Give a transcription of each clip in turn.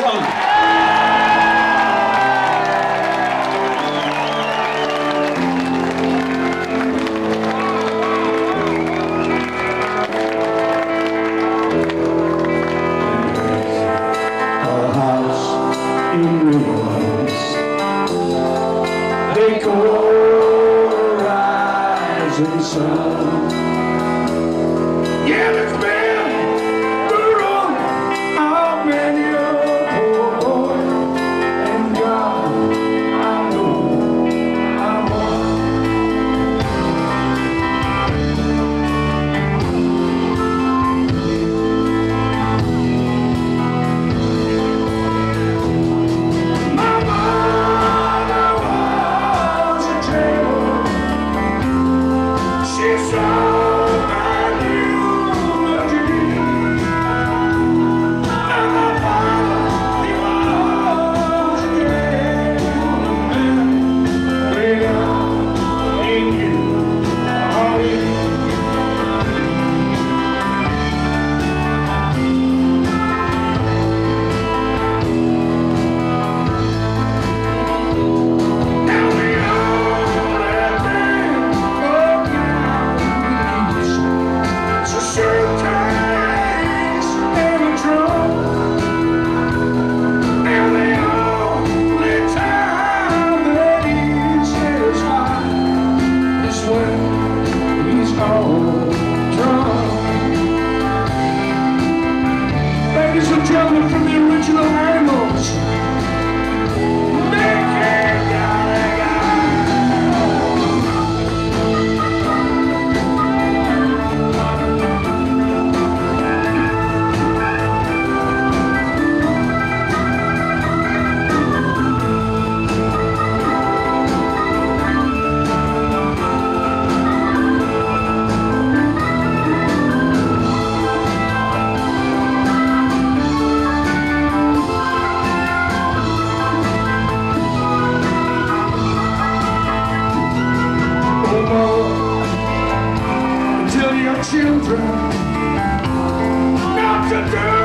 Excellent. Take a rising sun. strong. gentlemen, from the original Animals. Yeah. girl.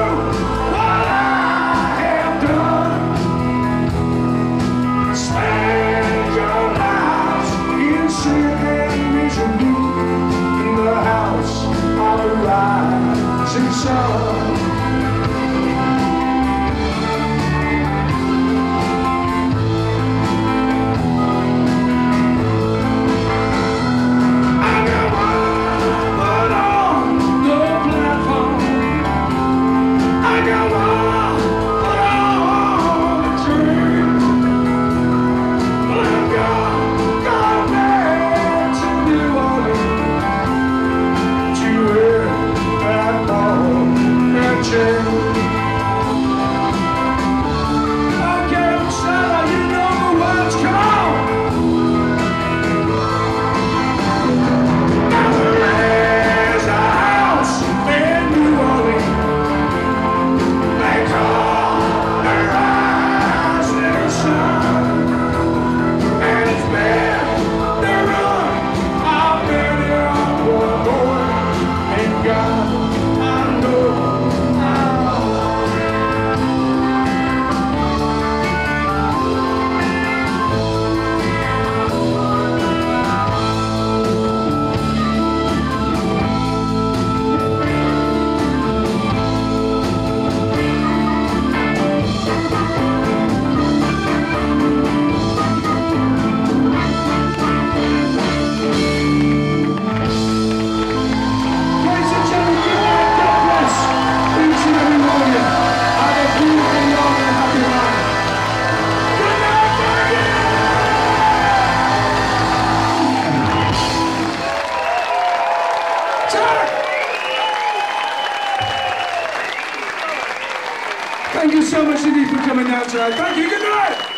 Thank you so much indeed for coming out tonight. Thank you. Good night.